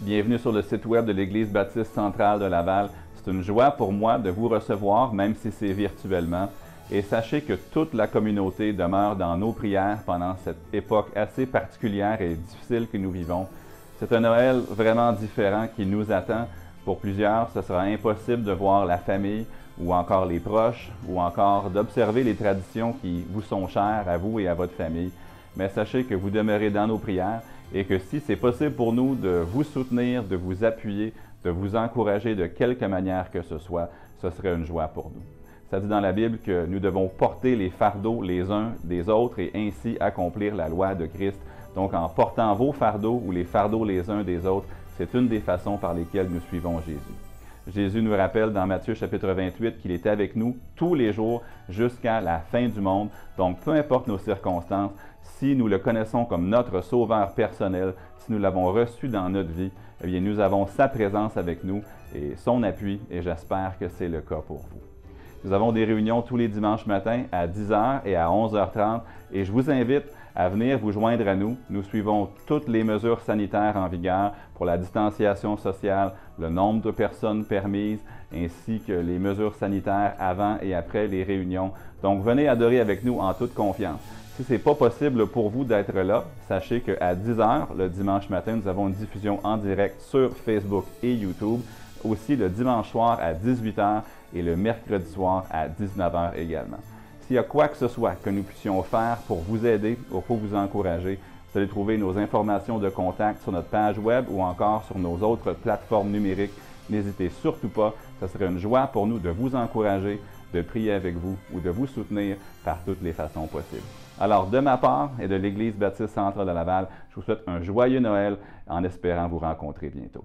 Bienvenue sur le site web de l'Église baptiste centrale de Laval. C'est une joie pour moi de vous recevoir, même si c'est virtuellement. Et sachez que toute la communauté demeure dans nos prières pendant cette époque assez particulière et difficile que nous vivons. C'est un Noël vraiment différent qui nous attend. Pour plusieurs, ce sera impossible de voir la famille ou encore les proches ou encore d'observer les traditions qui vous sont chères à vous et à votre famille. Mais sachez que vous demeurez dans nos prières et que si c'est possible pour nous de vous soutenir, de vous appuyer, de vous encourager de quelque manière que ce soit, ce serait une joie pour nous. Ça dit dans la Bible que nous devons porter les fardeaux les uns des autres et ainsi accomplir la loi de Christ. Donc en portant vos fardeaux ou les fardeaux les uns des autres, c'est une des façons par lesquelles nous suivons Jésus. Jésus nous rappelle dans Matthieu chapitre 28 qu'il est avec nous tous les jours jusqu'à la fin du monde. Donc peu importe nos circonstances, si nous le connaissons comme notre sauveur personnel, si nous l'avons reçu dans notre vie, eh bien nous avons sa présence avec nous et son appui et j'espère que c'est le cas pour vous. Nous avons des réunions tous les dimanches matins à 10h et à 11h30 et je vous invite à venir vous joindre à nous. Nous suivons toutes les mesures sanitaires en vigueur pour la distanciation sociale, le nombre de personnes permises, ainsi que les mesures sanitaires avant et après les réunions. Donc venez adorer avec nous en toute confiance. Si ce n'est pas possible pour vous d'être là, sachez qu'à 10h le dimanche matin, nous avons une diffusion en direct sur Facebook et YouTube. Aussi le dimanche soir à 18h et le mercredi soir à 19h également. S'il y a quoi que ce soit que nous puissions faire pour vous aider ou pour vous encourager, vous allez trouver nos informations de contact sur notre page web ou encore sur nos autres plateformes numériques. N'hésitez surtout pas, ce serait une joie pour nous de vous encourager, de prier avec vous ou de vous soutenir par toutes les façons possibles. Alors, de ma part et de l'Église baptiste centrale de Laval, je vous souhaite un joyeux Noël en espérant vous rencontrer bientôt.